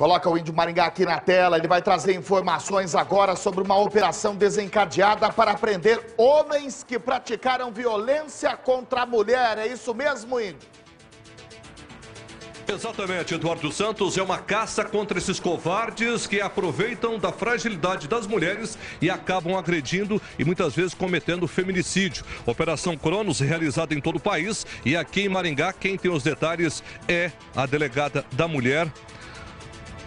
Coloca o Índio Maringá aqui na tela, ele vai trazer informações agora sobre uma operação desencadeada para prender homens que praticaram violência contra a mulher. É isso mesmo, Índio? Exatamente, Eduardo Santos. É uma caça contra esses covardes que aproveitam da fragilidade das mulheres e acabam agredindo e muitas vezes cometendo feminicídio. Operação Cronos realizada em todo o país e aqui em Maringá, quem tem os detalhes é a delegada da mulher,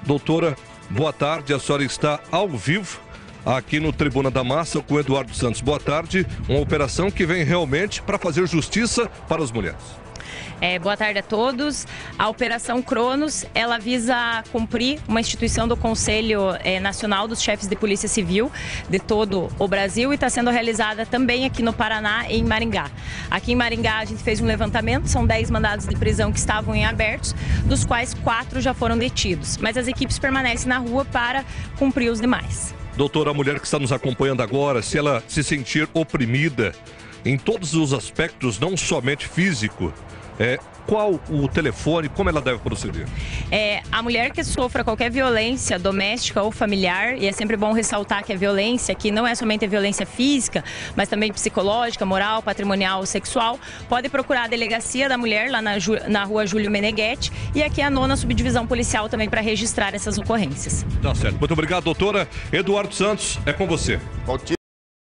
Doutora, boa tarde. A senhora está ao vivo aqui no Tribuna da Massa com Eduardo Santos. Boa tarde. Uma operação que vem realmente para fazer justiça para as mulheres. É, boa tarde a todos. A Operação Cronos, ela visa cumprir uma instituição do Conselho é, Nacional dos Chefes de Polícia Civil de todo o Brasil e está sendo realizada também aqui no Paraná, em Maringá. Aqui em Maringá a gente fez um levantamento, são 10 mandados de prisão que estavam em abertos, dos quais quatro já foram detidos. Mas as equipes permanecem na rua para cumprir os demais. Doutora, a mulher que está nos acompanhando agora, se ela se sentir oprimida em todos os aspectos, não somente físico, é, qual o telefone, como ela deve proceder? É, a mulher que sofra qualquer violência doméstica ou familiar, e é sempre bom ressaltar que a violência que não é somente a violência física, mas também psicológica, moral, patrimonial, sexual, pode procurar a delegacia da mulher lá na, na rua Júlio Meneghetti e aqui a nona subdivisão policial também para registrar essas ocorrências. Tá certo. Muito obrigado, doutora. Eduardo Santos, é com você.